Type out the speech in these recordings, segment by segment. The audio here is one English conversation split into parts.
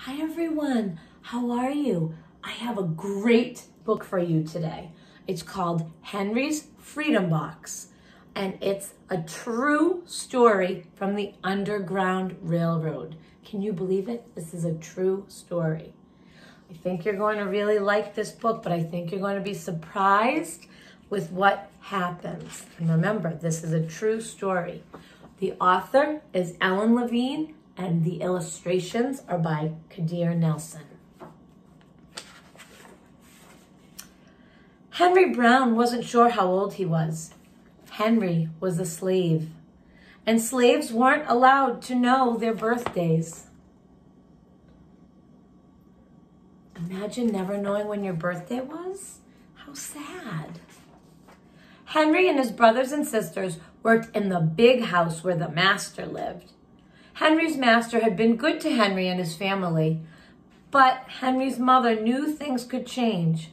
Hi everyone, how are you? I have a great book for you today. It's called Henry's Freedom Box, and it's a true story from the Underground Railroad. Can you believe it? This is a true story. I think you're going to really like this book, but I think you're going to be surprised with what happens. And remember, this is a true story. The author is Ellen Levine, and the illustrations are by Kadir Nelson. Henry Brown wasn't sure how old he was. Henry was a slave, and slaves weren't allowed to know their birthdays. Imagine never knowing when your birthday was? How sad. Henry and his brothers and sisters worked in the big house where the master lived. Henry's master had been good to Henry and his family, but Henry's mother knew things could change.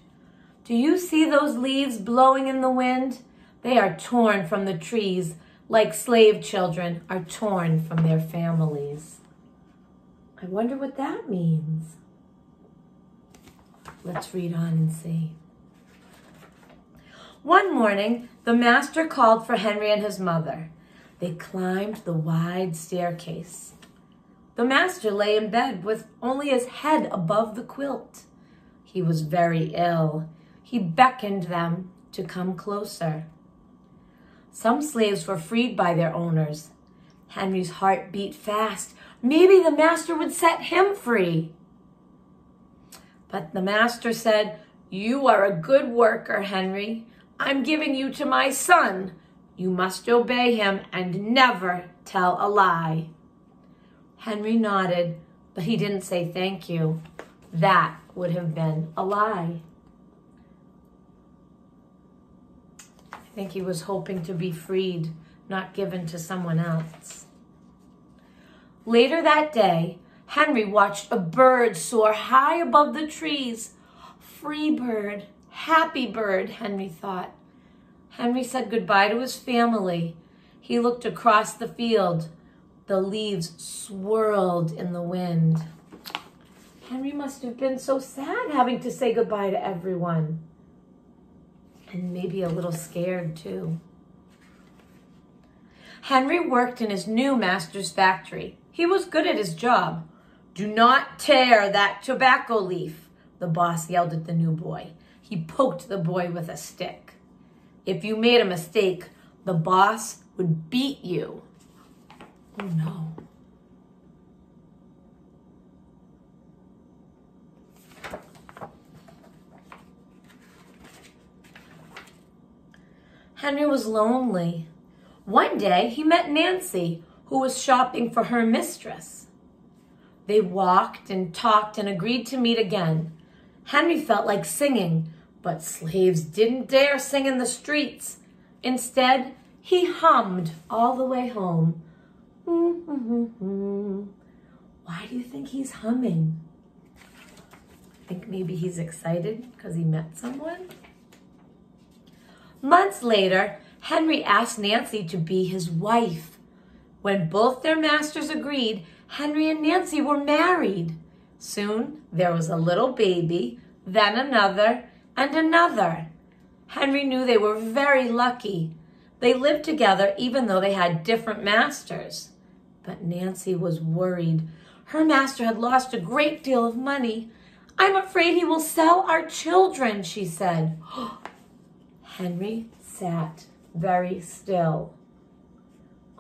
Do you see those leaves blowing in the wind? They are torn from the trees like slave children are torn from their families. I wonder what that means. Let's read on and see. One morning, the master called for Henry and his mother. They climbed the wide staircase. The master lay in bed with only his head above the quilt. He was very ill. He beckoned them to come closer. Some slaves were freed by their owners. Henry's heart beat fast. Maybe the master would set him free. But the master said, You are a good worker, Henry. I'm giving you to my son. You must obey him and never tell a lie. Henry nodded, but he didn't say thank you. That would have been a lie. I think he was hoping to be freed, not given to someone else. Later that day, Henry watched a bird soar high above the trees. Free bird, happy bird, Henry thought. Henry said goodbye to his family. He looked across the field. The leaves swirled in the wind. Henry must have been so sad having to say goodbye to everyone. And maybe a little scared too. Henry worked in his new master's factory. He was good at his job. Do not tear that tobacco leaf, the boss yelled at the new boy. He poked the boy with a stick. If you made a mistake, the boss would beat you. Oh no. Henry was lonely. One day he met Nancy, who was shopping for her mistress. They walked and talked and agreed to meet again. Henry felt like singing, but slaves didn't dare sing in the streets. Instead, he hummed all the way home. Mm, mm, mm, Why do you think he's humming? I think maybe he's excited because he met someone? Months later, Henry asked Nancy to be his wife. When both their masters agreed, Henry and Nancy were married. Soon there was a little baby, then another, and another. Henry knew they were very lucky. They lived together even though they had different masters. But Nancy was worried. Her master had lost a great deal of money. I'm afraid he will sell our children, she said. Henry sat very still.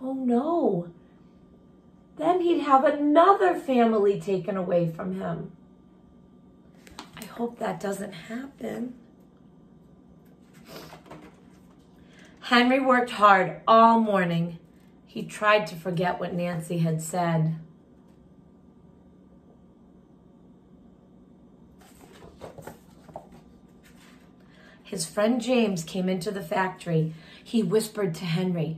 Oh no, then he'd have another family taken away from him. Hope that doesn't happen. Henry worked hard all morning. He tried to forget what Nancy had said. His friend James came into the factory. He whispered to Henry,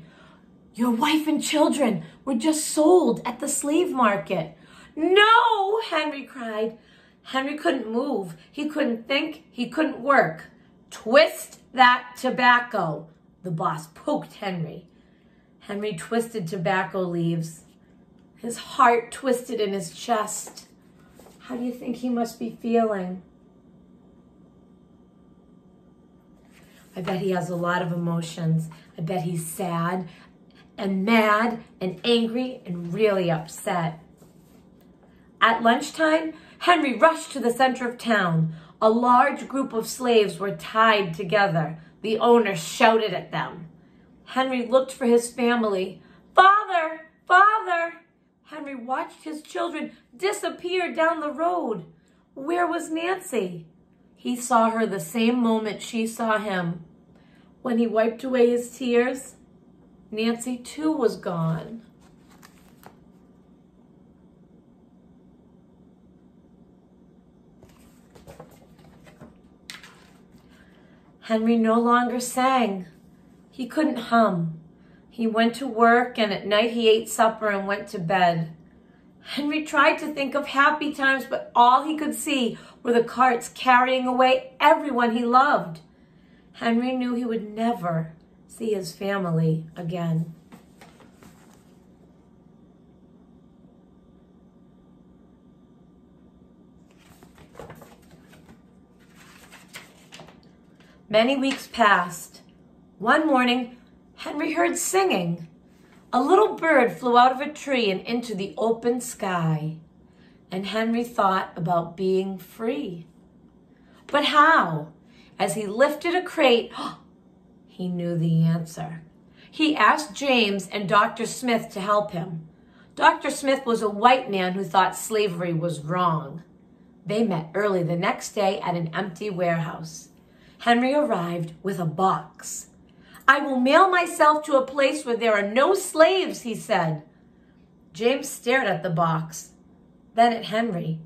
your wife and children were just sold at the slave market. No, Henry cried. Henry couldn't move. He couldn't think. He couldn't work. Twist that tobacco. The boss poked Henry. Henry twisted tobacco leaves. His heart twisted in his chest. How do you think he must be feeling? I bet he has a lot of emotions. I bet he's sad and mad and angry and really upset. At lunchtime, Henry rushed to the center of town. A large group of slaves were tied together. The owner shouted at them. Henry looked for his family. Father! Father! Henry watched his children disappear down the road. Where was Nancy? He saw her the same moment she saw him. When he wiped away his tears, Nancy too was gone. Henry no longer sang. He couldn't hum. He went to work and at night he ate supper and went to bed. Henry tried to think of happy times, but all he could see were the carts carrying away everyone he loved. Henry knew he would never see his family again. Many weeks passed. One morning, Henry heard singing. A little bird flew out of a tree and into the open sky. And Henry thought about being free. But how? As he lifted a crate, he knew the answer. He asked James and Dr. Smith to help him. Dr. Smith was a white man who thought slavery was wrong. They met early the next day at an empty warehouse. Henry arrived with a box. I will mail myself to a place where there are no slaves, he said. James stared at the box, then at Henry.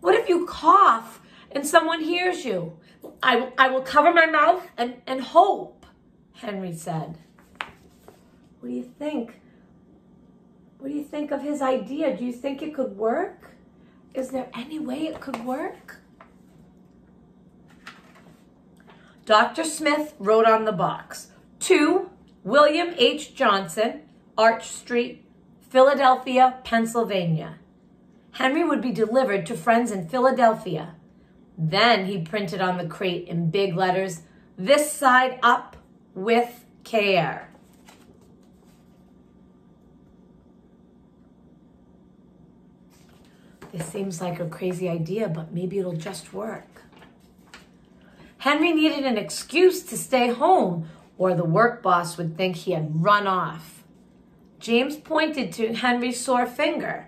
What if you cough and someone hears you? I, I will cover my mouth and, and hope, Henry said. What do you think? What do you think of his idea? Do you think it could work? Is there any way it could work? Dr. Smith wrote on the box, to William H. Johnson, Arch Street, Philadelphia, Pennsylvania. Henry would be delivered to friends in Philadelphia. Then he printed on the crate in big letters, this side up with care. This seems like a crazy idea, but maybe it'll just work. Henry needed an excuse to stay home or the work boss would think he had run off. James pointed to Henry's sore finger,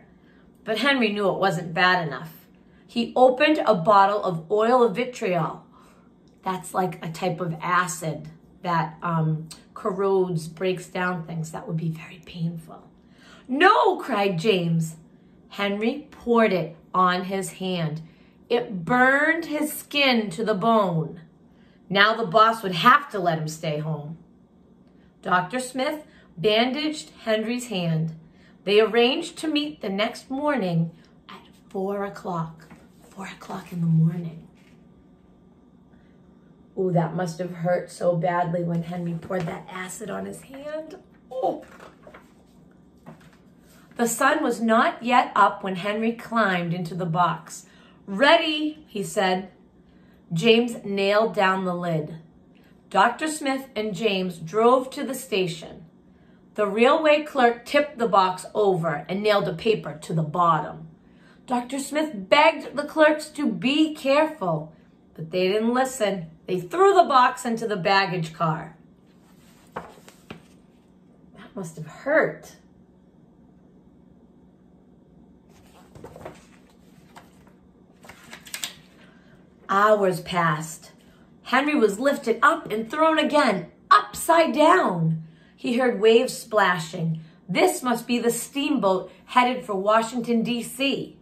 but Henry knew it wasn't bad enough. He opened a bottle of oil of vitriol. That's like a type of acid that um, corrodes, breaks down things. That would be very painful. No, cried James. Henry poured it on his hand. It burned his skin to the bone. Now the boss would have to let him stay home. Dr. Smith bandaged Henry's hand. They arranged to meet the next morning at four o'clock. Four o'clock in the morning. Oh, that must have hurt so badly when Henry poured that acid on his hand. Oh. The sun was not yet up when Henry climbed into the box. Ready, he said. James nailed down the lid. Dr. Smith and James drove to the station. The railway clerk tipped the box over and nailed a paper to the bottom. Dr. Smith begged the clerks to be careful, but they didn't listen. They threw the box into the baggage car. That must have hurt. Hours passed. Henry was lifted up and thrown again, upside down. He heard waves splashing. This must be the steamboat headed for Washington, D.C.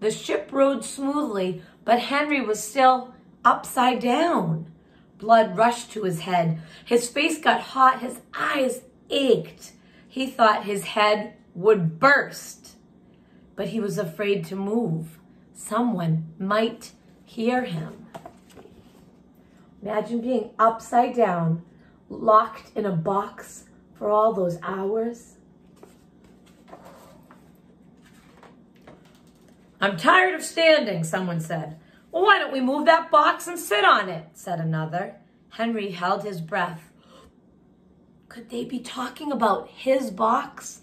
The ship rode smoothly, but Henry was still upside down. Blood rushed to his head. His face got hot. His eyes ached. He thought his head would burst. But he was afraid to move. Someone might hear him. Imagine being upside down, locked in a box for all those hours. I'm tired of standing, someone said. Well, why don't we move that box and sit on it, said another. Henry held his breath. Could they be talking about his box?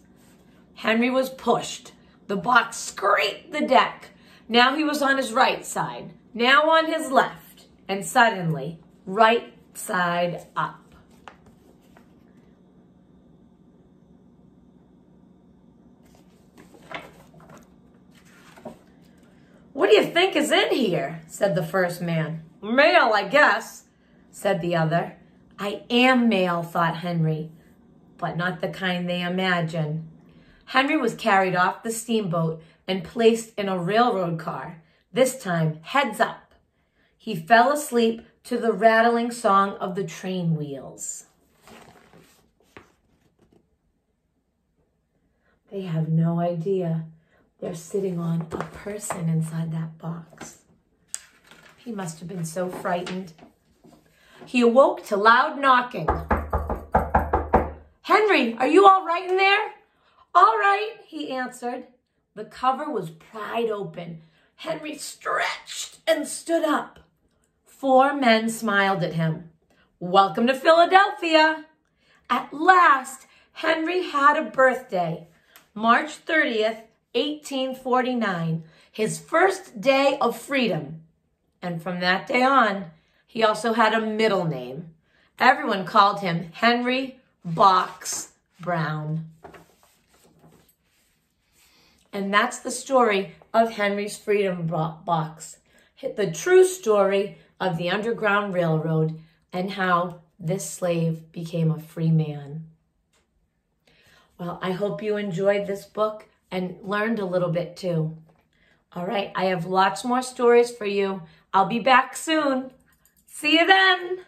Henry was pushed. The box scraped the deck. Now he was on his right side, now on his left, and suddenly, right side up. What do you think is in here? said the first man. Mail, I guess, said the other. I am mail, thought Henry, but not the kind they imagine. Henry was carried off the steamboat and placed in a railroad car, this time heads up. He fell asleep to the rattling song of the train wheels. They have no idea they're sitting on a person inside that box. He must have been so frightened. He awoke to loud knocking. Henry, are you all right in there? All right, he answered. The cover was pried open. Henry stretched and stood up. Four men smiled at him. Welcome to Philadelphia. At last, Henry had a birthday. March 30th, 1849, his first day of freedom. And from that day on, he also had a middle name. Everyone called him Henry Box Brown. And that's the story of Henry's Freedom Box, the true story of the Underground Railroad and how this slave became a free man. Well, I hope you enjoyed this book and learned a little bit too. All right, I have lots more stories for you. I'll be back soon. See you then.